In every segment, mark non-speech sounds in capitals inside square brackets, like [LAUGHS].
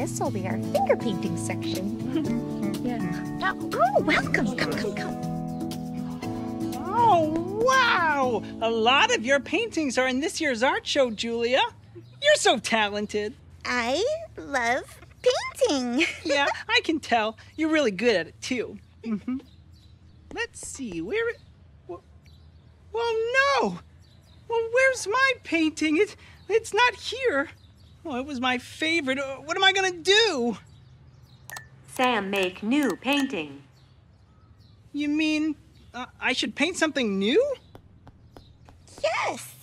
this will be our finger painting section. [LAUGHS] yeah. Oh, welcome. Come, come, come. Oh, wow! A lot of your paintings are in this year's art show, Julia. You're so talented. I love painting. [LAUGHS] Yeah, I can tell. You're really good at it, too. hmm Let's see, where. Well, well, no! Well, where's my painting? It, it's not here. Oh, it was my favorite. Uh, What am I gonna do? Sam make new painting. You mean uh, I should paint something new? Yes.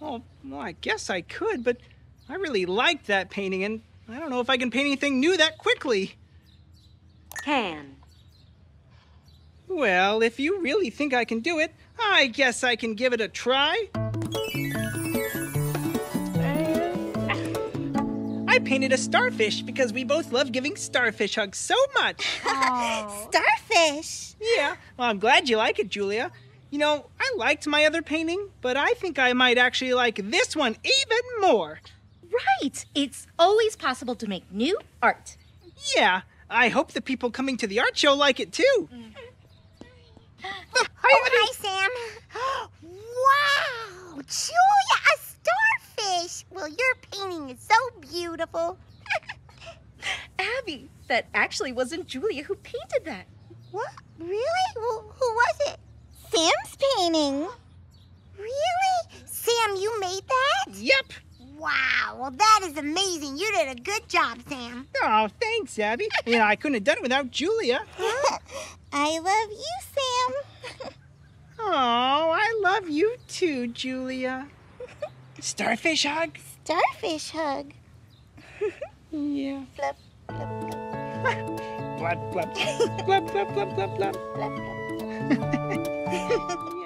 Oh, well, I guess I could, but I really liked that painting, and I don't know if I can paint anything new that quickly. Can. Well, if you really think I can do it, I guess I can give it a try. Painted a starfish because we both love giving starfish hugs so much. [LAUGHS] Starfish. Yeah, well, I'm glad you like it, Julia. You know, I liked my other painting, but I think I might actually like this one even more. Right. It's always possible to make new art. Yeah, I hope the people coming to the art show like it too. Mm. [GASPS] Oh, hi, Sam. [GASPS] wow, Julia, a starfish. Well, your painting is so beautiful. [LAUGHS] Abby, that actually wasn't Julia who painted that. What? Really? Well, who was it? Sam's painting. Really? Sam, you made that? Yep. Wow, well, that is amazing. You did a good job, Sam. Oh, thanks, Abby. [LAUGHS] you know, I couldn't have done it without Julia. [LAUGHS] I love you, Sam. Oh, I love you too, Julia. Starfish hug? Starfish hug. [LAUGHS] Yeah. Flip, flip, flip, Blub, blub. blub, blub, blub, blub, blub. flip, flip. [LAUGHS]